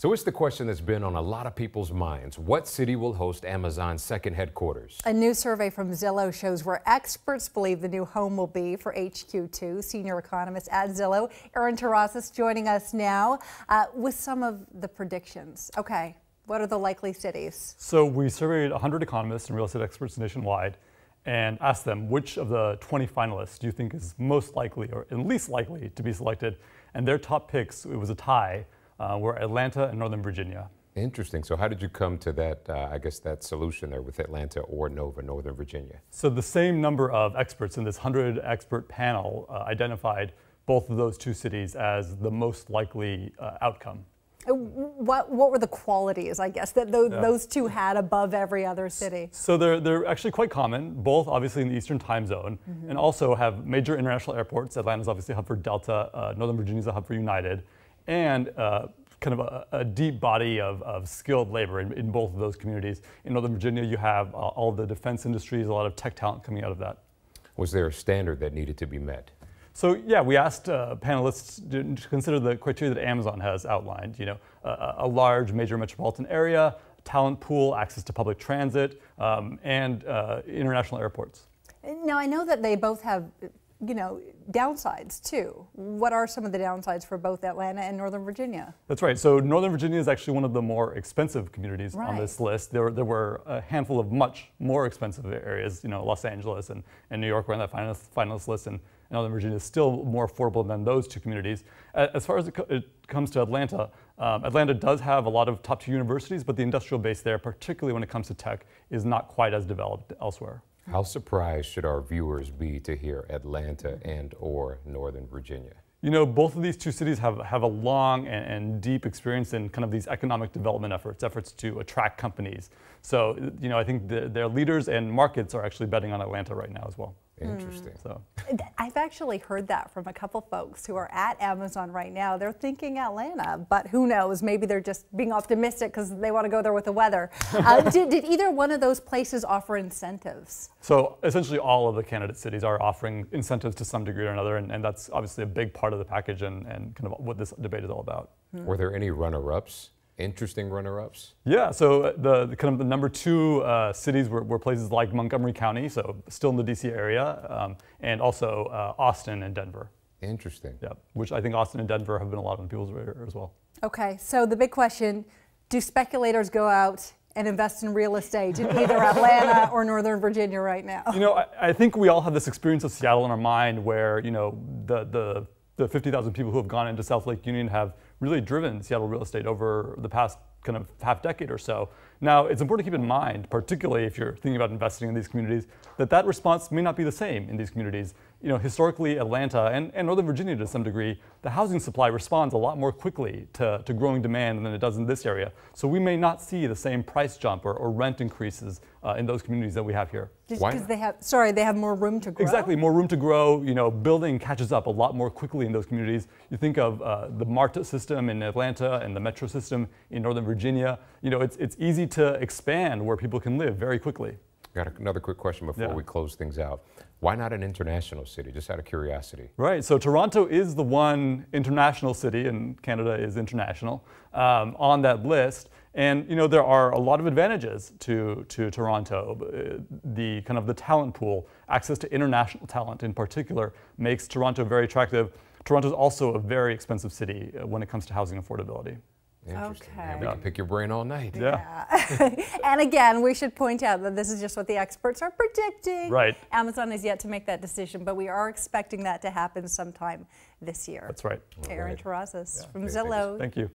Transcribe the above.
So it's the question that's been on a lot of people's minds. What city will host Amazon's second headquarters? A new survey from Zillow shows where experts believe the new home will be for HQ2. Senior economist at Zillow, Aaron Terrazas, joining us now uh, with some of the predictions. Okay, what are the likely cities? So we surveyed 100 economists and real estate experts nationwide and asked them which of the 20 finalists do you think is most likely or at least likely to be selected. And their top picks, it was a tie uh, were Atlanta and Northern Virginia. Interesting. So, how did you come to that? Uh, I guess that solution there with Atlanta or Nova, Northern Virginia. So, the same number of experts in this 100 expert panel uh, identified both of those two cities as the most likely uh, outcome. Uh, what, what were the qualities, I guess, that those, yeah. those two had above every other city? So they're, they're actually quite common, both obviously in the Eastern time zone, mm-hmm. and also have major international airports. Atlanta's obviously a hub for Delta, uh, Northern Virginia's a hub for United and uh, kind of a, a, deep body of, of skilled labor in, in, both of those communities. In Northern Virginia, you have uh, all the defense industries, a lot of tech talent coming out of that. Was there a standard that needed to be met? So yeah, we asked uh, panelists to, consider the criteria that Amazon has outlined. You know, a, a large major metropolitan area, talent pool, access to public transit, um, and uh, international airports. Now I know that they both have you know, downsides too. What are some of the downsides for both Atlanta and Northern Virginia? That's right. So Northern Virginia is actually one of the more expensive communities right. on this list. There, there were a handful of much more expensive areas, you know, Los Angeles and, and New York were on that finalist, finalist list, and Northern Virginia is still more affordable than those two communities. As far as it, co it comes to Atlanta, um, Atlanta does have a lot of top tier universities, but the industrial base there, particularly when it comes to tech, is not quite as developed elsewhere. How surprised should our viewers be to hear Atlanta and or Northern Virginia? You know, both of these two cities have, have a long and, and, deep experience in kind of these economic development efforts, efforts to attract companies. So, you know, I think the, their leaders and markets are actually betting on Atlanta right now as well. Interesting. Mm. So I've actually heard that from a couple folks who are at Amazon right now. They're thinking Atlanta, but who knows? Maybe they're just being optimistic because they want to go there with the weather. Uh, did, did, either one of those places offer incentives? So essentially, all of the candidate cities are offering incentives to some degree or another, and, and that's obviously a big part of the package and, and kind of what this debate is all about. Hmm. Were there any runner-ups? Interesting runner-ups? Yeah, so the, the, kind of the number two uh, cities were, were, places like Montgomery County, so still in the DC area, um, and also uh, Austin and Denver. Interesting. Yeah, which I think Austin and Denver have been a lot on people's radar as well. Okay, so the big question: Do speculators go out and invest in real estate in either Atlanta or Northern Virginia right now? You know, I, I think we all have this experience of Seattle in our mind, where you know the the the 50,000 people who have gone into South Lake Union have really driven Seattle real estate over the past kind of half decade or so. Now, it's important to keep in mind, particularly if you're thinking about investing in these communities, that that response may not be the same in these communities. You know, historically, Atlanta and, and Northern Virginia to some degree, the housing supply responds a lot more quickly to, to growing demand than it does in this area. So we may not see the same price jump or, or rent increases uh, in those communities that we have here. Because they have, sorry, they have more room to grow? Exactly, more room to grow. You know, building catches up a lot more quickly in those communities. You think of uh, the MARTA system in Atlanta and the metro system in Northern Virginia. You know, it's, it's easy to expand where people can live very quickly. Got another quick question before yeah. we close things out. Why not an international city, just out of curiosity? Right, so Toronto is the one international city, and Canada is international, um, on that list. And you know there are a lot of advantages to, to Toronto. Uh, the kind of the talent pool, access to international talent in particular, makes Toronto very attractive. Toronto is also a very expensive city uh, when it comes to housing affordability. Interesting. Okay. Yeah, we can pick your brain all night. Yeah. yeah. and again, we should point out that this is just what the experts are predicting. Right. Amazon is yet to make that decision, but we are expecting that to happen sometime this year. That's right. Aaron right. Terrazas yeah. from okay, Zillow. Thank you.